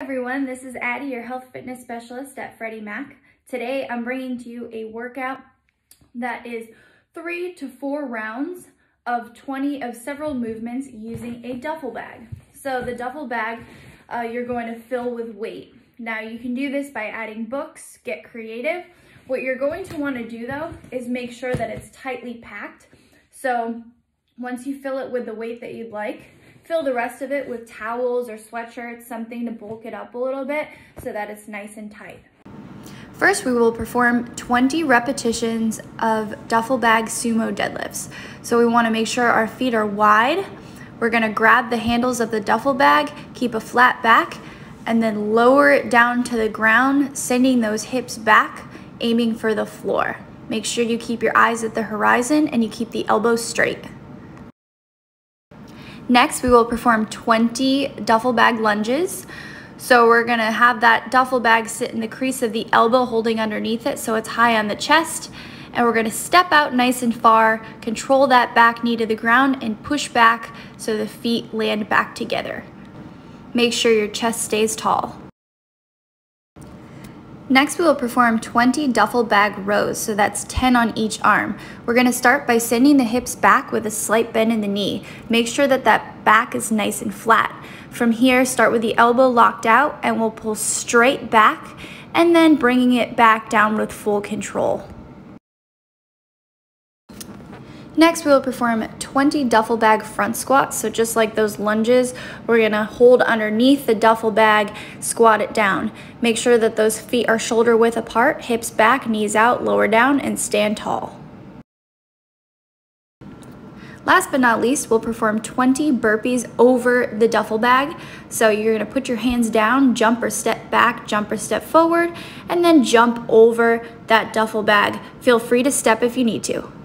everyone, this is Addie, your health fitness specialist at Freddie Mac. Today I'm bringing to you a workout that is three to four rounds of 20 of several movements using a duffel bag. So the duffel bag uh, you're going to fill with weight. Now you can do this by adding books, get creative. What you're going to want to do though is make sure that it's tightly packed. So once you fill it with the weight that you'd like, Fill the rest of it with towels or sweatshirts, something to bulk it up a little bit so that it's nice and tight. First, we will perform 20 repetitions of duffel bag sumo deadlifts. So we wanna make sure our feet are wide. We're gonna grab the handles of the duffel bag, keep a flat back, and then lower it down to the ground, sending those hips back, aiming for the floor. Make sure you keep your eyes at the horizon and you keep the elbows straight. Next, we will perform 20 duffel bag lunges. So we're gonna have that duffel bag sit in the crease of the elbow holding underneath it so it's high on the chest. And we're gonna step out nice and far, control that back knee to the ground and push back so the feet land back together. Make sure your chest stays tall. Next, we will perform 20 duffel bag rows, so that's 10 on each arm. We're gonna start by sending the hips back with a slight bend in the knee. Make sure that that back is nice and flat. From here, start with the elbow locked out and we'll pull straight back and then bringing it back down with full control. Next, we will perform 20 duffel bag front squats. So just like those lunges, we're gonna hold underneath the duffel bag, squat it down. Make sure that those feet are shoulder width apart, hips back, knees out, lower down, and stand tall. Last but not least, we'll perform 20 burpees over the duffel bag. So you're gonna put your hands down, jump or step back, jump or step forward, and then jump over that duffel bag. Feel free to step if you need to.